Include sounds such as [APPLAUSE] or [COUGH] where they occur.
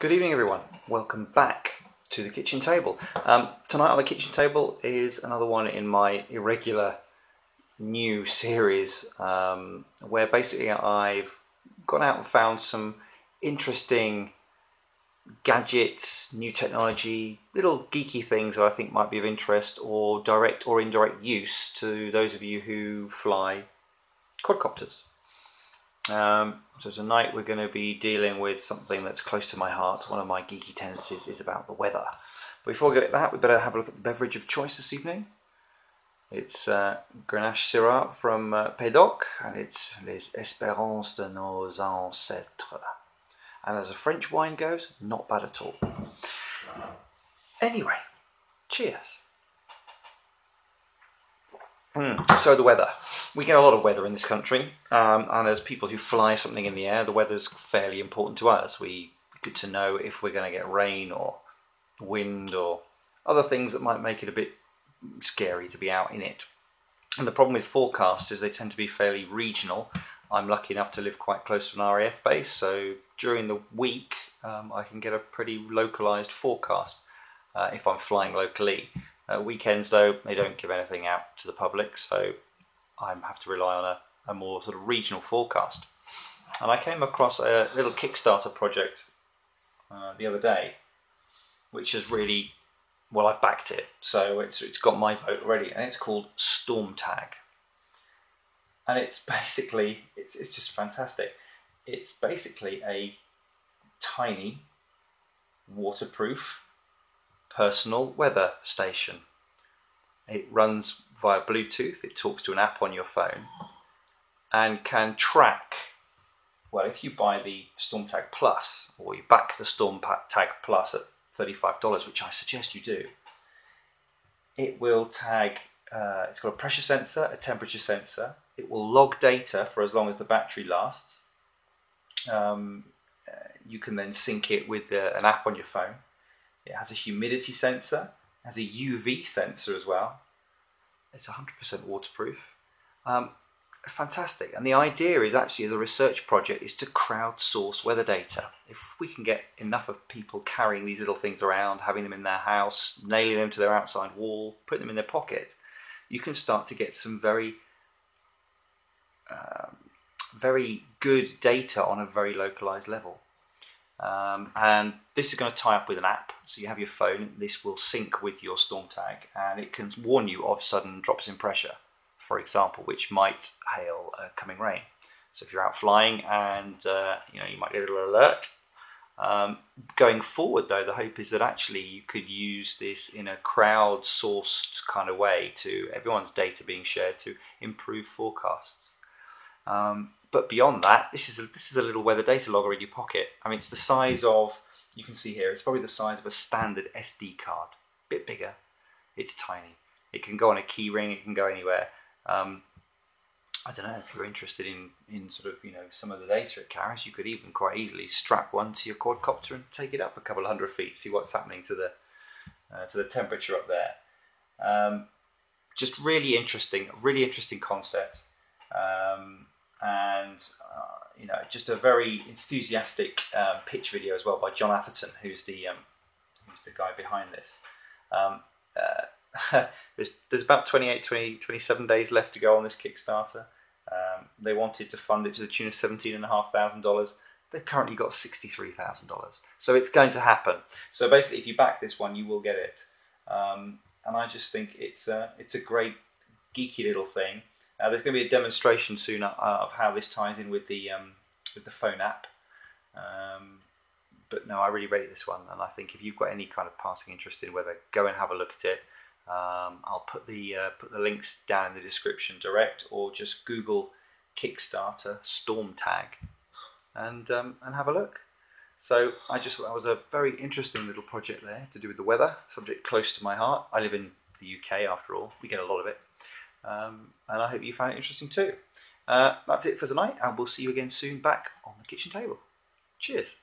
Good evening, everyone. Welcome back to the kitchen table. Um, tonight on the kitchen table is another one in my irregular new series um, where basically I've gone out and found some interesting gadgets, new technology, little geeky things that I think might be of interest or direct or indirect use to those of you who fly quadcopters. Um, so tonight we're going to be dealing with something that's close to my heart. One of my geeky tendencies is about the weather. But before we get to that, we better have a look at the beverage of choice this evening. It's uh, Grenache Syrah from uh, Pays d'Oc, and it's Les Espérances de nos ancêtres. And as a French wine goes, not bad at all. Anyway, cheers. Mm, so the weather. We get a lot of weather in this country, um, and as people who fly something in the air, the weather's fairly important to us. We good to know if we're going to get rain or wind or other things that might make it a bit scary to be out in it. And the problem with forecasts is they tend to be fairly regional. I'm lucky enough to live quite close to an RAF base, so during the week um, I can get a pretty localized forecast uh, if I'm flying locally. Uh, weekends, though, they don't give anything out to the public, so I have to rely on a, a more sort of regional forecast. And I came across a little Kickstarter project uh, the other day, which has really, well, I've backed it, so it's it's got my vote already, and it's called StormTag. And it's [LAUGHS] basically, it's it's just fantastic. It's basically a tiny, waterproof personal weather station. It runs via Bluetooth, it talks to an app on your phone and can track. Well, if you buy the StormTag Plus or you back the StormTag Plus at $35, which I suggest you do, it will tag, uh, it's got a pressure sensor, a temperature sensor, it will log data for as long as the battery lasts. Um, uh, you can then sync it with uh, an app on your phone it has a humidity sensor, has a UV sensor as well. It's 100% waterproof. Um, fantastic. And the idea is actually, as a research project, is to crowdsource weather data. If we can get enough of people carrying these little things around, having them in their house, nailing them to their outside wall, putting them in their pocket, you can start to get some very, um, very good data on a very localized level. Um, and this is going to tie up with an app. So you have your phone, this will sync with your StormTag and it can warn you of sudden drops in pressure, for example, which might hail uh, coming rain. So if you're out flying and uh, you know you might get a little alert. Um, going forward though, the hope is that actually you could use this in a crowd-sourced kind of way to everyone's data being shared to improve forecasts. Um, but beyond that, this is a, this is a little weather data logger in your pocket. I mean, it's the size of you can see here. It's probably the size of a standard SD card, A bit bigger. It's tiny. It can go on a key ring. It can go anywhere. Um, I don't know if you're interested in in sort of you know some of the data it carries. You could even quite easily strap one to your quadcopter and take it up a couple of hundred feet, see what's happening to the uh, to the temperature up there. Um, just really interesting, really interesting concept. Um, and uh, you know just a very enthusiastic um, pitch video as well by John Atherton, who's the um, who's the guy behind this. Um, uh, [LAUGHS] there's there's about 28, 20, 27 days left to go on this Kickstarter. Um, they wanted to fund it to the tune of seventeen and a half thousand dollars. They've currently got sixty-three thousand dollars, so it's going to happen. So basically, if you back this one, you will get it. Um, and I just think it's a, it's a great geeky little thing. Uh, there's going to be a demonstration soon uh, of how this ties in with the um, with the phone app. Um, but no, I really rate this one, and I think if you've got any kind of passing interest in weather go and have a look at it. Um, I'll put the uh, put the links down in the description direct, or just Google Kickstarter StormTag, and um, and have a look. So I just thought that was a very interesting little project there to do with the weather, subject close to my heart. I live in the UK after all; we get a lot of it. Um, and I hope you found it interesting too. Uh, that's it for tonight, and we'll see you again soon back on the kitchen table. Cheers.